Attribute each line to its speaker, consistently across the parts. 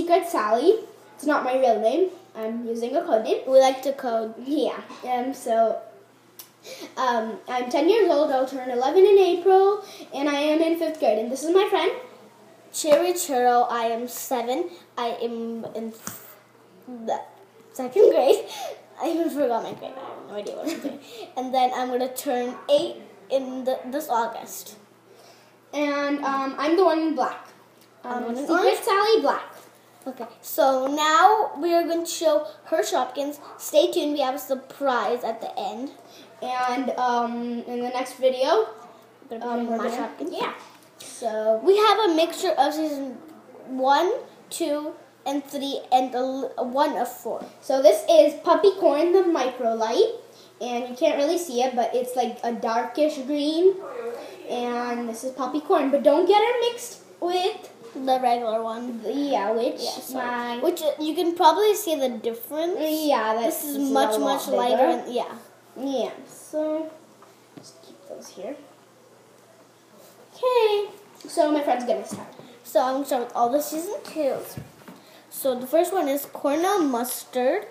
Speaker 1: Secret Sally. It's not my real name. I'm using a code name.
Speaker 2: We like to code.
Speaker 1: Yeah. Um. So. Um, I'm 10 years old. I'll turn 11 in April, and I am in fifth grade. And this is my friend.
Speaker 2: Cherry Churro, I am seven. I am in the second grade. I even forgot my grade. I have no idea what I'm doing. and then I'm gonna turn eight in the, this August.
Speaker 1: And um, I'm the one in black.
Speaker 2: I'm
Speaker 1: Um,
Speaker 2: in
Speaker 1: Secret? Sally Black.
Speaker 2: Okay, so now we are going to show her Shopkins. Stay tuned. We have a surprise at the end.
Speaker 1: And um, in the next video, um,
Speaker 2: my Shopkins.
Speaker 1: yeah. So
Speaker 2: We have a mixture of season one, two, and three, and a, one of four.
Speaker 1: So this is Poppy Corn the Microlight, and you can't really see it, but it's like a darkish green. And this is Poppy Corn, but don't get it mixed with
Speaker 2: The regular one.
Speaker 1: yeah, which
Speaker 2: sorry.
Speaker 1: my
Speaker 2: Which uh, you can probably see the difference.
Speaker 1: yeah,
Speaker 2: This is much much lighter. And, yeah.
Speaker 1: Yeah, so just keep those here. Okay, so my friend's gonna start.
Speaker 2: So I'm gonna start with all the season twos. So the first one is Cornell mustard.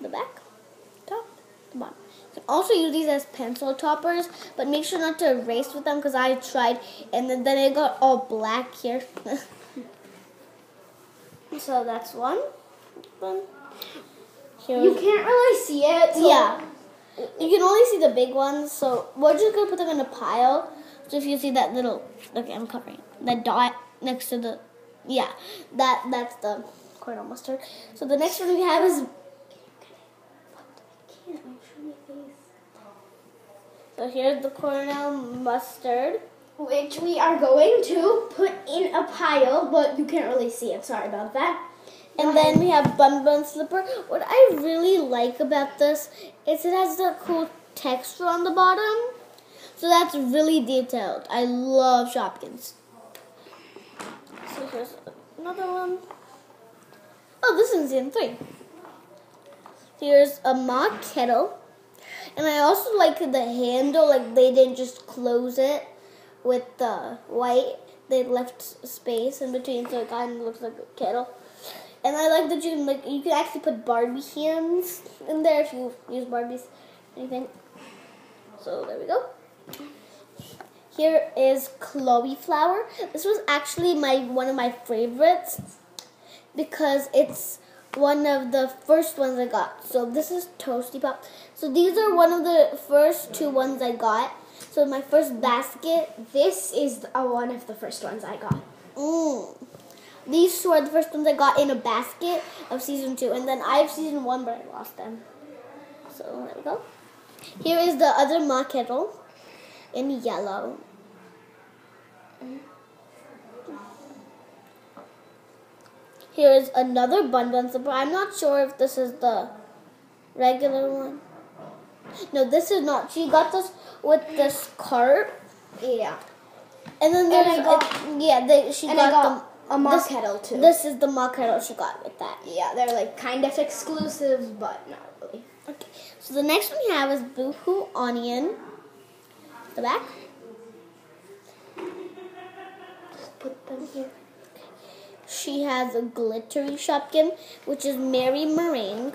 Speaker 2: The back, the bottom. You can also use these as pencil toppers, but make sure not to erase with them because I tried and then, then it got all black here. so that's one. One. Here's
Speaker 1: You can't really see it. so-
Speaker 2: yeah. You can only see the big ones, so we're just gonna put them in a pile. So if you see that little, okay, I'm covering it. That dot next to the, yeah, that that's the cornell mustard. So the next one we have is. So here's the cornell mustard.
Speaker 1: Which we are going to put in a pile, but you can't really see it. Sorry about that.
Speaker 2: And then we have Bun Bun Slipper. What I really like about this is it has the cool texture on the bottom. So that's really detailed. I love Shopkins. So here's another one. Oh, this is in three. Here's a Ma Kettle. And I also like the handle, like they didn't just close it with the white. They left space in between so it kind of looks like a kettle. And I like that you can like you can actually put Barbie hands in there if you use Barbies anything. So there we go. Here is Chloe flower. This was actually my one of my favorites because it's one of the first ones I got. So this is Toasty Pop. So these are one of the first two ones I got. So my first basket.
Speaker 1: This is uh, one of the first ones I got.
Speaker 2: Mm. These two are the first ones I got in a basket of season two, and then I have season one, but I lost them. So there we go. Here is the other ma kettle in yellow. Here is another bun bun. I'm not sure if this is the regular one. No, this is not. She got this with this cart,
Speaker 1: Yeah.
Speaker 2: and then
Speaker 1: And
Speaker 2: there's
Speaker 1: I got-
Speaker 2: a- yeah. They, she
Speaker 1: And
Speaker 2: got,
Speaker 1: got
Speaker 2: the
Speaker 1: a mock
Speaker 2: this-
Speaker 1: kettle too.
Speaker 2: This is the Ma Kettle she got with that.
Speaker 1: yeah, they're like kind of exclusive, but not really.
Speaker 2: Okay. So the next one we have is Boohoo Onion. The back.
Speaker 1: Just Put them here.
Speaker 2: She has a glittery Shopkin, which is Mary Meringue.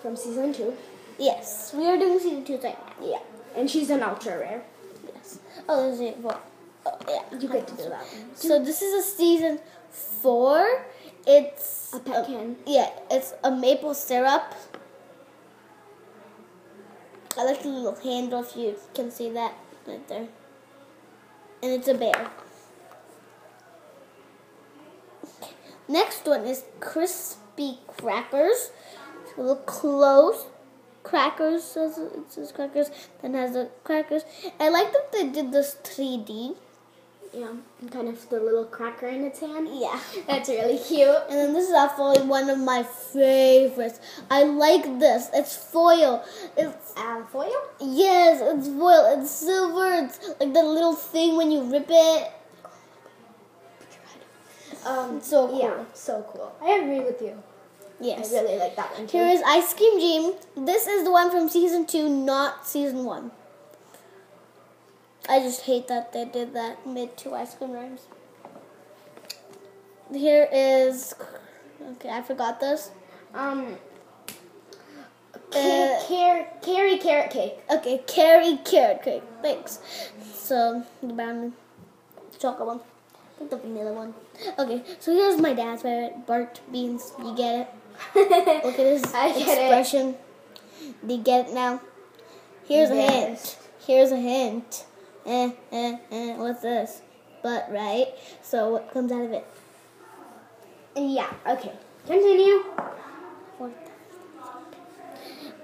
Speaker 1: From season two.
Speaker 2: Yes, we are doing season two right now.
Speaker 1: Yeah. And she's an ultra rare.
Speaker 2: Yes. Oh, there's it. Well, oh, yeah.
Speaker 1: You get to do that.
Speaker 2: So this is a season four. It's
Speaker 1: A pecan.
Speaker 2: yeah, it's a maple syrup. I like the little handle if you can see that right there. And it's a bear. Next one is crispy crackers. It's a little close. Crackers says it says crackers. Then has the crackers. I like that they did this 3D.
Speaker 1: Yeah. And kind of the little cracker in its hand.
Speaker 2: Yeah.
Speaker 1: That's really cute.
Speaker 2: And then this is actually one of my favorites. I like this. It's foil. It's
Speaker 1: Um, foil?
Speaker 2: yes, it's foil. It's silver. It's like the little thing when you rip it.
Speaker 1: Um,
Speaker 2: so cool.
Speaker 1: Yeah, so cool. I agree with you.
Speaker 2: Yes.
Speaker 1: I really like that one too.
Speaker 2: Here is Ice Cream Dream. This is the one from season two, not season one. I just hate that they did that mid two ice cream rhymes. here is. Okay, I forgot this.
Speaker 1: Um,
Speaker 2: Uh,
Speaker 1: car- carry carrot cake.
Speaker 2: Okay, carry carrot cake. Thanks. So the brown chocolate one. The vanilla one. Okay, so here's my dad's favorite, burnt beans. You get it? Look at his
Speaker 1: get it.
Speaker 2: expression. Do you get it now? Here's a hint. Here's a hint. Eh, eh, eh. What's this? But right. So what comes out of it?
Speaker 1: Yeah. Okay. Continue.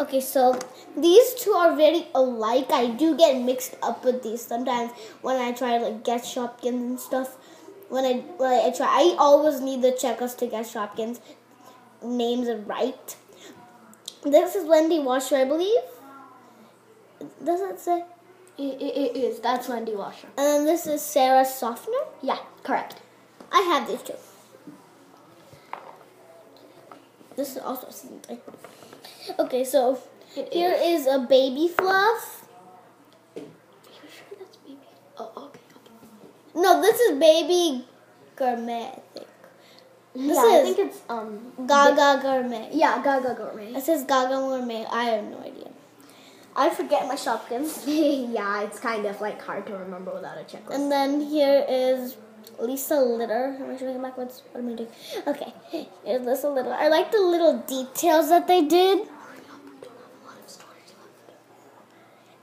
Speaker 2: Okay, so these two are very alike. I do get mixed up with these sometimes when I try to like get Shopkins and stuff. When I when I try, I always need the checkers to get Shopkins names right. This is Wendy Washer, I believe. Does it say?
Speaker 1: It, it, it is. That's Wendy Washer.
Speaker 2: And then this is Sarah Softener.
Speaker 1: Yeah. Correct.
Speaker 2: I have these two. This is also season three. Okay, so here is a baby fluff.
Speaker 1: Are you sure that's baby? Oh, okay. okay.
Speaker 2: No, this is baby gourmet, I think. This
Speaker 1: yeah, I think it's um
Speaker 2: Gaga gourmet.
Speaker 1: Yeah, Gaga Gourmet.
Speaker 2: It says Gaga gourmet. I have no idea. I forget my Shopkins.
Speaker 1: yeah, it's kind of like hard to remember without a checklist.
Speaker 2: And then here is Lisa Litter. Am I showing it backwards? What am I doing? Okay, here's Lisa Litter. I like the little details that they did.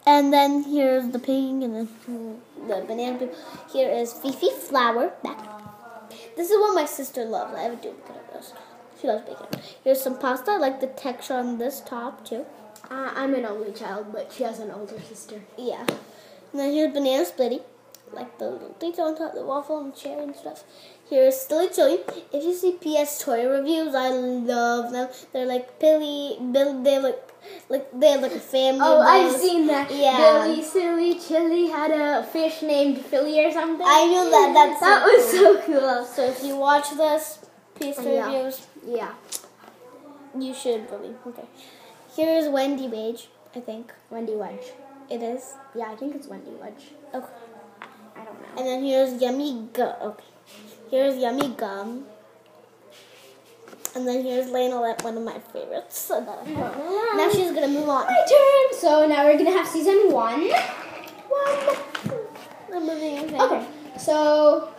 Speaker 2: And then here's the pink and then the banana peel. Here is Fifi Flower back. This is what my sister loves. I have a duplicate of this. She loves bacon. Here's some pasta. I like the texture on this top too.
Speaker 1: Uh, I'm an only child, but she has an older sister.
Speaker 2: Yeah. And then here's banana splitty. Like the little detail on top, the waffle and chair and stuff. Here's Silly Chili. If you see PS Toy reviews, I love them. They're like Billy, Bill, they look like they have like a family.
Speaker 1: Oh, I've seen that.
Speaker 2: Yeah.
Speaker 1: Billy Silly Chili had a fish named Philly or something.
Speaker 2: I knew that. That's
Speaker 1: that
Speaker 2: so
Speaker 1: was so cool.
Speaker 2: So if you watch this PS Toy
Speaker 1: Yeah.
Speaker 2: reviews,
Speaker 1: Yeah.
Speaker 2: you should really. Okay. Here's Wendy Beige. I think
Speaker 1: Wendy Wedge.
Speaker 2: it is.
Speaker 1: Yeah, I think it's Wendy Wedge.
Speaker 2: Okay.
Speaker 1: I don't know.
Speaker 2: And then here's yummy gum. Okay. Here's yummy gum. And then here's Lanolette, one of my favorites. So that mm-hmm. now she's gonna move on.
Speaker 1: My turn. So now we're gonna have season one. One.
Speaker 2: I'm moving in.
Speaker 1: Okay. So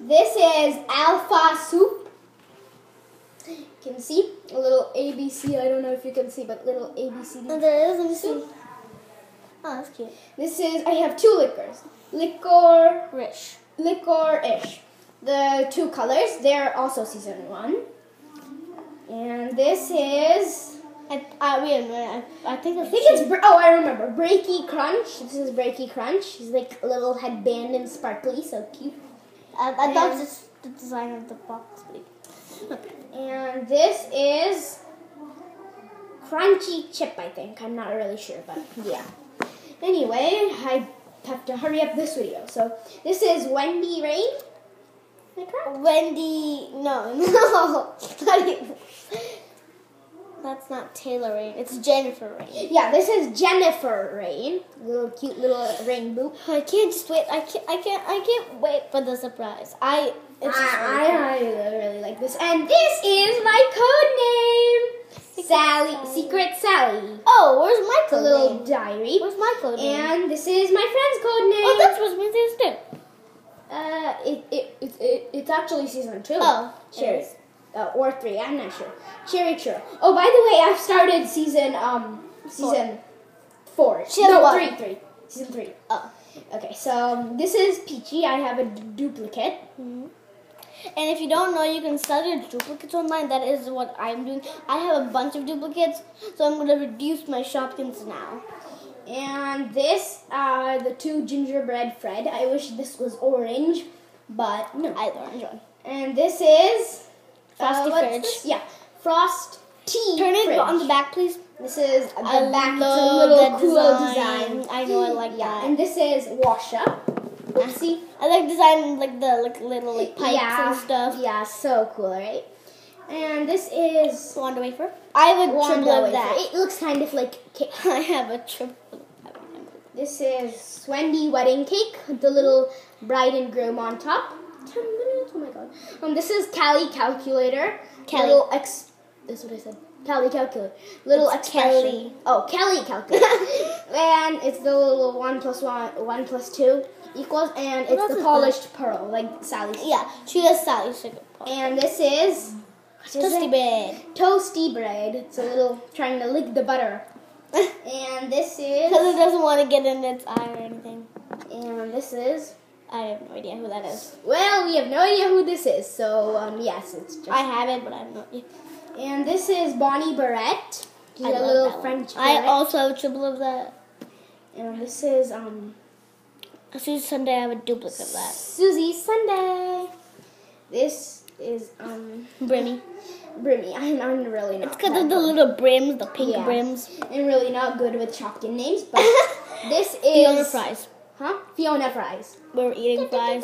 Speaker 1: this is Alpha Soup. You can see a little ABC. I don't know if you can see, but little.
Speaker 2: And there is. Let me see. Oh, that's cute.
Speaker 1: This is. I have two liquors. Liquor.
Speaker 2: Rich.
Speaker 1: Licorice. The two colors. They're also season one. And this is.
Speaker 2: I, I wait a minute. I, I think
Speaker 1: I
Speaker 2: it's.
Speaker 1: think it's. Oh, I remember. Breaky Crunch. This is Breaky Crunch. She's like a little headband and sparkly, so cute.
Speaker 2: I, I thought it's the design of the box.
Speaker 1: And this is Crunchy Chip, I think. I'm not really sure, but yeah. Anyway, I have to hurry up this video. So this is Wendy Rain. I?
Speaker 2: Wendy. No, no. That's not Taylor Rain. It's Jennifer Rain.
Speaker 1: Yeah, this is Jennifer Rain. Little cute little rain boop.
Speaker 2: I can't just wait. I can't. I can't. I can't wait for the surprise. I. It's just really.
Speaker 1: I, I really like this. And this is my code name. Sally, Secret Sally.
Speaker 2: Oh, where's my
Speaker 1: A
Speaker 2: code
Speaker 1: little
Speaker 2: name?
Speaker 1: diary.
Speaker 2: Where's my code name?
Speaker 1: And this is my friend's code name.
Speaker 2: Oh, that's supposed to be season.
Speaker 1: Uh, it, it, it, it, it's actually season two.
Speaker 2: Oh,
Speaker 1: Cherry. Uh, or three, I'm not sure. Cherry Churro. Oh, by the way, I've started season, um, season four.
Speaker 2: She has
Speaker 1: no,
Speaker 2: one.
Speaker 1: three, three. Season three.
Speaker 2: Oh.
Speaker 1: Okay, so um, this is Peachy. I have a duplicate.
Speaker 2: And if you don't know, you can sell your duplicates online. That is what I'm doing. I have a bunch of duplicates, so I'm going to reduce my Shopkins now.
Speaker 1: And this are the two gingerbread Fred. I wish this was orange, but no.
Speaker 2: I orange one.
Speaker 1: And this is
Speaker 2: Frosty
Speaker 1: uh,
Speaker 2: Fridge.
Speaker 1: this? Yeah, Frost Tea.
Speaker 2: Turn it
Speaker 1: Fridge.
Speaker 2: on the back, please.
Speaker 1: This is the
Speaker 2: I
Speaker 1: back. It's a little cool
Speaker 2: design.
Speaker 1: design.
Speaker 2: I know, I like
Speaker 1: yeah,
Speaker 2: that.
Speaker 1: and this is Washa. Oopsie.
Speaker 2: I like designing like the like little like pipes
Speaker 1: yeah,
Speaker 2: and stuff.
Speaker 1: Yeah, so cool, right? And this is
Speaker 2: Wanda wafer. I have a
Speaker 1: Wanda
Speaker 2: triple of
Speaker 1: wafer.
Speaker 2: that.
Speaker 1: It looks kind of like cake.
Speaker 2: I have a triple.
Speaker 1: This is Wendy wedding cake, the little bride and groom on top. ten minutes. Oh my god. Um, this is Cali calculator.
Speaker 2: Cali.
Speaker 1: Little ex. That's what I said. Cali calculator. Little
Speaker 2: It's
Speaker 1: expression.
Speaker 2: Cali.
Speaker 1: Oh, Cali calculator. and it's the little one plus one, one plus two equals, and it's the
Speaker 2: is
Speaker 1: polished pearl, like Sally's.
Speaker 2: Yeah, she has Sally's sugar. pop.
Speaker 1: And this is.
Speaker 2: Toasty
Speaker 1: it?
Speaker 2: bread.
Speaker 1: Toasty bread. It's a little trying to lick the butter. And this is.
Speaker 2: Because it doesn't want to get in its eye or anything.
Speaker 1: And this is.
Speaker 2: I have no idea who that is.
Speaker 1: Well, we have no idea who this is, so um, yes, it's just.
Speaker 2: I have it, but I have no idea.
Speaker 1: and this is Bonnie Barrett. She's
Speaker 2: I
Speaker 1: a
Speaker 2: love
Speaker 1: little
Speaker 2: that one. I also have a triple of that.
Speaker 1: and this is um
Speaker 2: As Sunday, I have a duplicate of that.
Speaker 1: Susie Sunday. This is um
Speaker 2: Brimmy.
Speaker 1: Brimmy. I'm, I'm really not.
Speaker 2: It's because of the
Speaker 1: good.
Speaker 2: little brims, the pink
Speaker 1: Yeah.
Speaker 2: brims.
Speaker 1: I'm really not good with Shopkin names, but this is
Speaker 2: Fiona fries.
Speaker 1: Huh? Fiona fries.
Speaker 2: We're eating fries.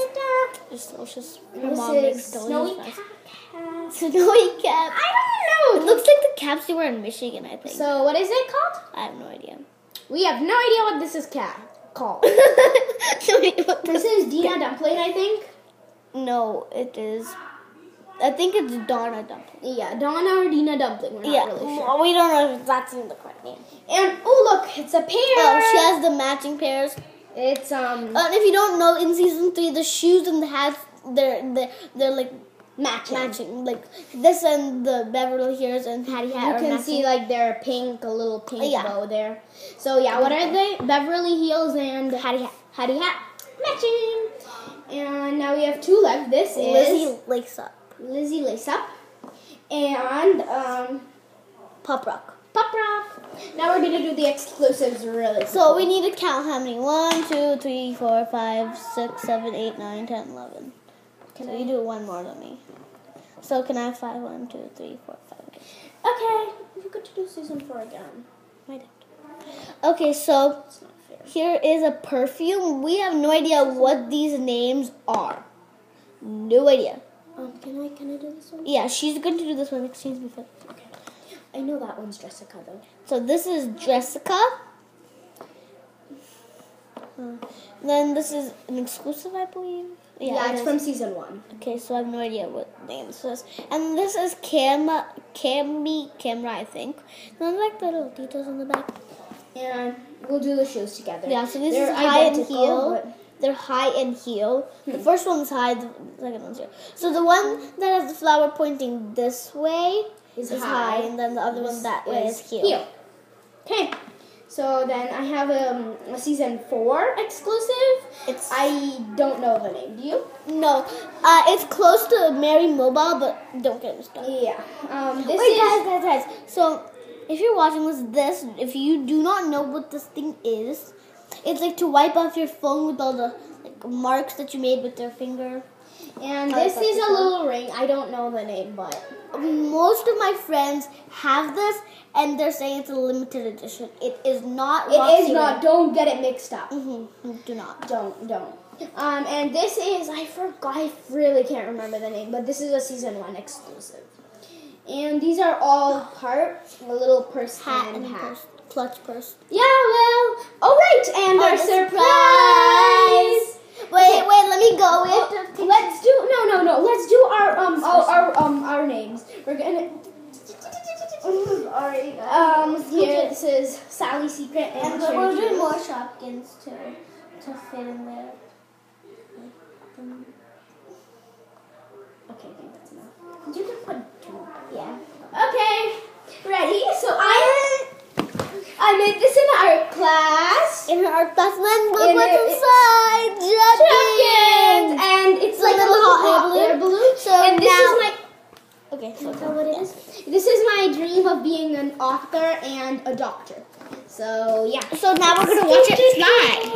Speaker 2: It's delicious.
Speaker 1: This
Speaker 2: mom makes
Speaker 1: snowy
Speaker 2: fries.
Speaker 1: cat.
Speaker 2: Snowy cap.
Speaker 1: I don't know.
Speaker 2: It looks like the caps you wear in Michigan, I think.
Speaker 1: So what is it called?
Speaker 2: I have no idea.
Speaker 1: We have no idea what this is cat called. this is Dina Dumpling, I think.
Speaker 2: no, it is. I think it's Donna Dumpling.
Speaker 1: Yeah, Donna or Dina Dumpling. We're not
Speaker 2: yeah,
Speaker 1: really sure.
Speaker 2: we don't know if that's even the correct name.
Speaker 1: And oh look, it's a pair.
Speaker 2: Oh, she has the matching pairs.
Speaker 1: It's um
Speaker 2: Uh, and if you don't know, in season three, the shoes and the hats, they're they're, they're like
Speaker 1: matching.
Speaker 2: matching. Like this and the Beverly Hills and Hattie Hat
Speaker 1: You can
Speaker 2: matching.
Speaker 1: see like their pink, a little pink
Speaker 2: Yeah.
Speaker 1: bow there. So yeah, what are they? Beverly Hills and
Speaker 2: Hattie Hat.
Speaker 1: Hattie Hat matching. And now we have two left. This is
Speaker 2: Lizzie Lace Up.
Speaker 1: Lizzie Lace Up and um,
Speaker 2: Pop Rock.
Speaker 1: Pop Rock. Now we're gonna do the exclusives really.
Speaker 2: So we need to count how many. One, two, three, four, five, six, seven, eight, nine, ten, eleven.
Speaker 1: Can
Speaker 2: so
Speaker 1: I-
Speaker 2: you do one more than me. So can I have five? One, two, three, four, five. Okay.
Speaker 1: Okay, we get to do season four again.
Speaker 2: I did. Okay, so here is a perfume. We have no idea what these names are. No idea.
Speaker 1: Um, can I can I do this one?
Speaker 2: Yeah, she's going to do this one. Excuse me. For,
Speaker 1: Okay. I know that one's Jessica though.
Speaker 2: so this is Jessica. Uh, then this is an exclusive, I believe.
Speaker 1: Yeah,
Speaker 2: it
Speaker 1: it's
Speaker 2: is.
Speaker 1: from season one.
Speaker 2: Okay, so I have no idea what name this is. And this is Cam, Cammy Camera, I think. And I like the little details on the back.
Speaker 1: And we'll do the shoes together.
Speaker 2: Yeah, so this
Speaker 1: They're
Speaker 2: is high and heel. They're high and heel. The
Speaker 1: Hmm.
Speaker 2: first one's high, the second one's here. So the one that has the flower pointing this way
Speaker 1: Is
Speaker 2: is,
Speaker 1: high.
Speaker 2: high, and then the other one that way is heel.
Speaker 1: heel. Okay. So then I have um, a season four exclusive.
Speaker 2: It's
Speaker 1: I don't know the name. Do you?
Speaker 2: no, uh, it's close to Mary Mobile, but don't get me started.
Speaker 1: Yeah. Um, this
Speaker 2: Wait,
Speaker 1: is
Speaker 2: guys, guys, guys. So, if you're watching this, this, if you do not know what this thing is, it's like to wipe off your phone with all the like marks that you made with your finger.
Speaker 1: And this is a little ring. I don't know the name, but
Speaker 2: Most of my friends have this, and they're saying it's a limited edition. It is not.
Speaker 1: it
Speaker 2: Roxy
Speaker 1: is not. Don't get it mixed up.
Speaker 2: hmm Do not.
Speaker 1: Don't don't. Um, and this is I forgot. I really can't remember the name, but this is a season one exclusive. And these are all part a little purse
Speaker 2: Hat
Speaker 1: and
Speaker 2: and
Speaker 1: hat.
Speaker 2: purse, clutch purse.
Speaker 1: Yeah, well, all right, and
Speaker 2: Oh,
Speaker 1: our
Speaker 2: the
Speaker 1: surprise.
Speaker 2: Wait, wait. Let me go. We have to
Speaker 1: let's do no, no, no. Let's do our um our, our um our names. We're gonna. Um, here this is Sally's secret and,
Speaker 2: And but we're doing more Shopkins too to fit in there.
Speaker 1: Okay, I think that's enough. You can put two.
Speaker 2: Yeah.
Speaker 1: Okay, ready? So I I made this in art class.
Speaker 2: In our class, then look
Speaker 1: In
Speaker 2: what's
Speaker 1: it-
Speaker 2: inside.
Speaker 1: Jumpkins. and it's like a
Speaker 2: little hot
Speaker 1: hot
Speaker 2: air
Speaker 1: balloon.
Speaker 2: So
Speaker 1: and this
Speaker 2: now-
Speaker 1: is my
Speaker 2: Okay, so
Speaker 1: that what it is? This is my dream of being an author and a doctor. So yeah.
Speaker 2: So now we're gonna watch it fly.